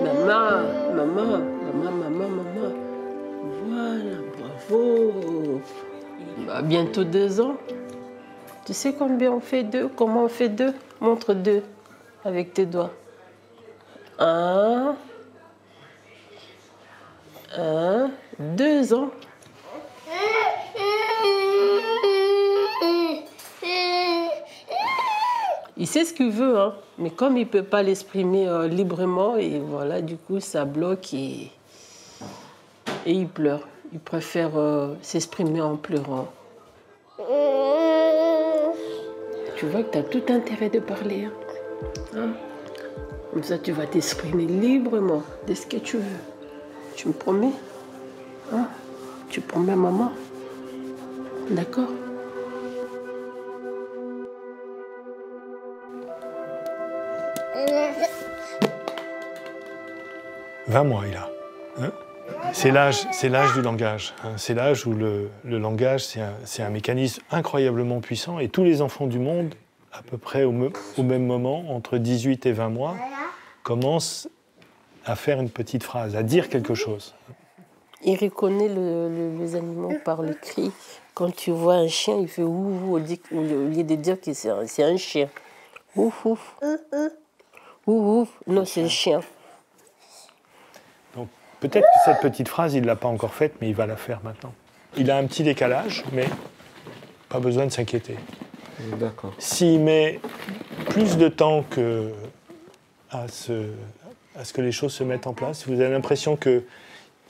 maman, maman, maman, maman. Voilà, bravo. Bah, bientôt deux ans. Tu sais combien on fait deux? Comment on fait deux? Montre deux avec tes doigts. Un. Un. Deux ans. Il sait ce qu'il veut, hein, mais comme il ne peut pas l'exprimer euh, librement, et voilà, du coup, ça bloque et, et il pleure. Il préfère euh, s'exprimer en pleurant. Tu vois que tu as tout intérêt de parler. hein. Hein? Comme ça, tu vas t'exprimer librement de ce que tu veux. Tu me promets? Hein? Tu promets, maman? D'accord? 20 mois, il a. Hein? C'est l'âge, c'est l'âge du langage. hein. C'est l'âge où le, langage, c'est un, mécanisme incroyablement puissant. Et tous les enfants du monde, à peu près au, me- au même moment, entre 18 et 20 mois, commencent à faire une petite phrase, à dire quelque chose. Il reconnaît le- le- les animaux par le cri. Quand tu vois un chien, il fait ouf au lieu de dire que c'est un chien. Ouf, ouf. Ouf, ouf. Non, c'est le chien. Donc peut-être que cette petite phrase, il ne l'a pas encore faite, mais il va la faire maintenant. Il a un petit décalage, mais pas besoin de s'inquiéter. D'accord. S'il met plus de temps que à, ce, à ce que les choses se mettent en place, si vous avez l'impression que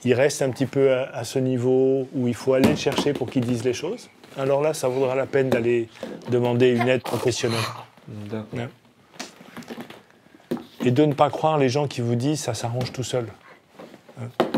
il reste un petit peu à, à ce niveau où il faut aller le chercher pour qu'il dise les choses, alors là, ça vaudra la peine d'aller demander une aide professionnelle. D'accord. Ouais. Et de ne pas croire les gens qui vous disent ça s'arrange tout seul. Hein.